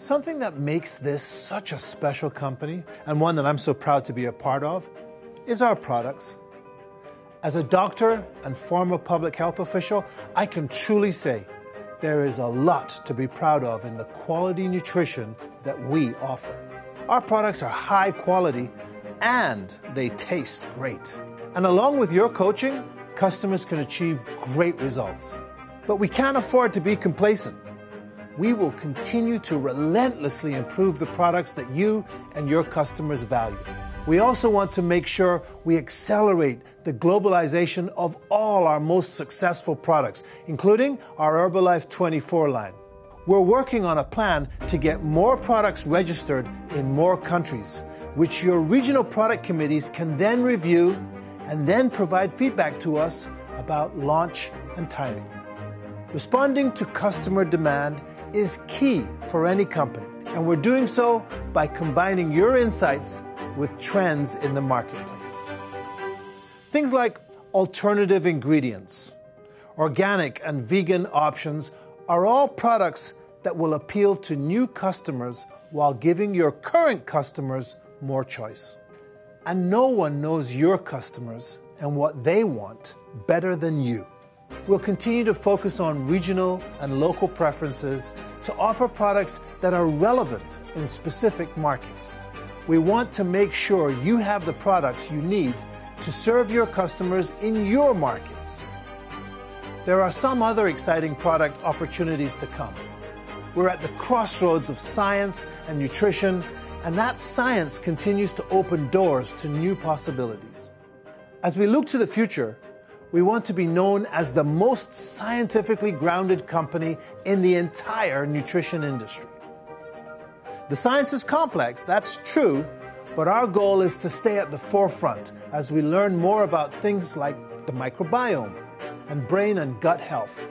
Something that makes this such a special company, and one that I'm so proud to be a part of, is our products. As a doctor and former public health official, I can truly say there is a lot to be proud of in the quality nutrition that we offer. Our products are high quality and they taste great. And along with your coaching, customers can achieve great results. But we can't afford to be complacent. We will continue to relentlessly improve the products that you and your customers value. We also want to make sure we accelerate the globalization of all our most successful products, including our Herbalife 24 line. We're working on a plan to get more products registered in more countries, which your regional product committees can then review and then provide feedback to us about launch and timing. Responding to customer demand is key for any company, and we're doing so by combining your insights with trends in the marketplace. Things like alternative ingredients, organic and vegan options are all products that will appeal to new customers while giving your current customers more choice. And no one knows your customers and what they want better than you. We'll continue to focus on regional and local preferences to offer products that are relevant in specific markets we want to make sure you have the products you need to serve your customers in your markets. There are some other exciting product opportunities to come. We're at the crossroads of science and nutrition, and that science continues to open doors to new possibilities. As we look to the future, we want to be known as the most scientifically grounded company in the entire nutrition industry. The science is complex, that's true, but our goal is to stay at the forefront as we learn more about things like the microbiome and brain and gut health.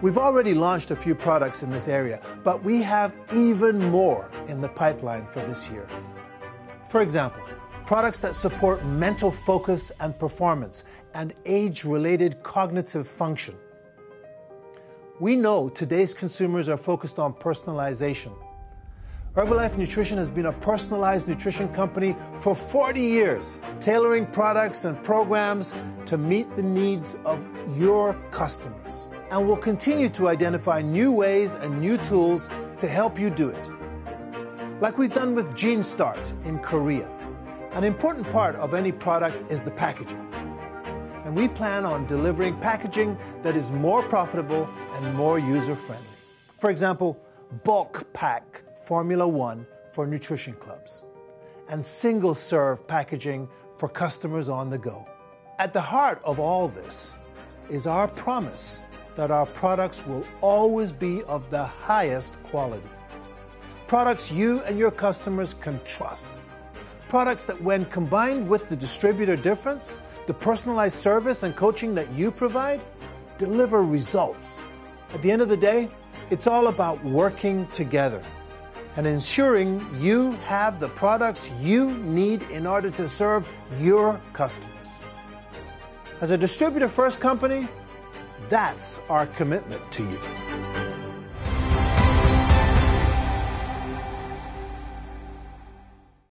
We've already launched a few products in this area, but we have even more in the pipeline for this year. For example, products that support mental focus and performance and age related cognitive function. We know today's consumers are focused on personalization Herbalife Nutrition has been a personalized nutrition company for 40 years, tailoring products and programs to meet the needs of your customers. And we'll continue to identify new ways and new tools to help you do it. Like we've done with Gene Start in Korea. An important part of any product is the packaging. And we plan on delivering packaging that is more profitable and more user friendly. For example, bulk pack Formula One for nutrition clubs, and single serve packaging for customers on the go. At the heart of all this is our promise that our products will always be of the highest quality. Products you and your customers can trust. Products that, when combined with the distributor difference, the personalized service and coaching that you provide, deliver results. At the end of the day, it's all about working together and ensuring you have the products you need in order to serve your customers. As a distributor first company, that's our commitment to you.